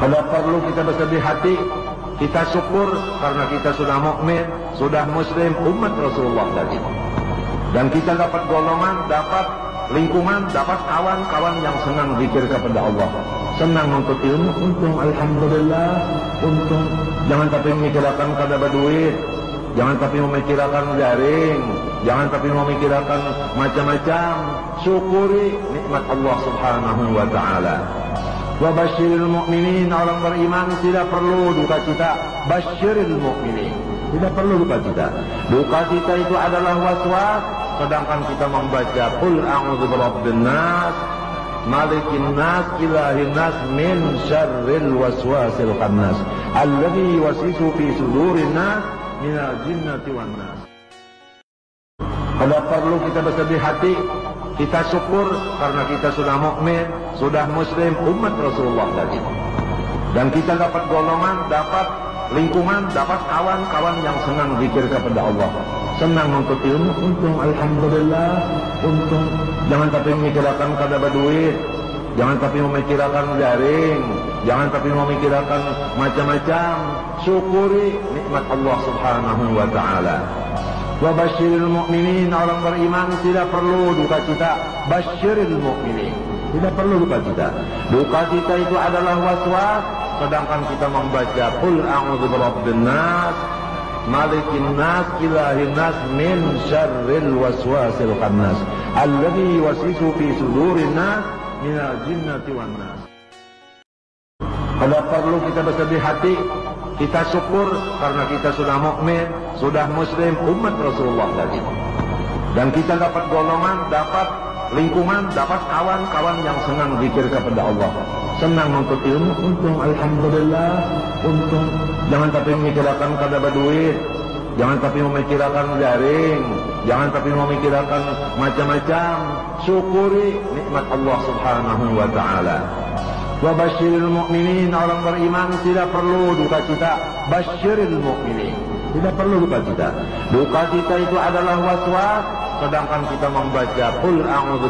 Kalau perlu kita bersedih hati, kita syukur karena kita sudah mukmin, sudah muslim, umat Rasulullah tadi. Dan kita dapat golongan, dapat lingkungan, dapat kawan-kawan yang senang zikir kepada Allah. Senang untuk ilmu, untung Alhamdulillah, untung. Jangan tapi memikirkan kada berduit, jangan tapi memikirkan jaring, jangan tapi memikirkan macam-macam. Syukuri nikmat Allah subhanahu wa ta'ala. Wabashiril mu'minin orang beriman tidak perlu duka cita. Bashiril mu'minin tidak perlu duka cita. Duka cita itu adalah waswas, sedangkan kita membaca Qul a'udzu birabbin nas, malikin nas, ilahin nas min syarril waswasil khannas, alladzi yuwaswisu fi sudurin nas minal jinnati wan nas. Kalau perlu kita bersedih hati, kita syukur karena kita sudah mukmin, sudah muslim, umat Rasulullah tadi. Dan kita dapat golongan, dapat lingkungan, dapat kawan-kawan yang senang zikir kepada Allah. Senang untuk ilmu, untung Alhamdulillah, untung. Jangan tapi memikirkan kada berduit, jangan tapi memikirkan jaring, jangan tapi memikirkan macam-macam. Syukuri nikmat Allah subhanahu wa ta'ala. Wabashiril mu'minin orang beriman tidak perlu duka cita. Bashiril mu'minin tidak perlu duka cita. Duka cita itu adalah waswas, sedangkan kita membaca Qul a'udzu birabbin nas, malikin nas, ilahin nas min syarril waswasil khannas, alladzi yuwaswisu fi sudurin nas minal jinnati wan nas. Kalau perlu kita bersedih hati, kita syukur karena kita sudah mukmin, sudah muslim, umat Rasulullah tadi. Dan kita dapat golongan, dapat lingkungan, dapat kawan-kawan yang senang zikir kepada Allah. Senang untuk ilmu, untung Alhamdulillah, untung. Jangan tapi memikirkan kada berduit, jangan tapi memikirkan jaring, jangan tapi memikirkan macam-macam. Syukuri nikmat Allah subhanahu wa ta'ala. Wabashiril mu'minin orang beriman tidak perlu duka cita. Bashiril mu'minin tidak perlu duka cita. Duka cita itu adalah waswas, sedangkan kita membaca Qul a'udzu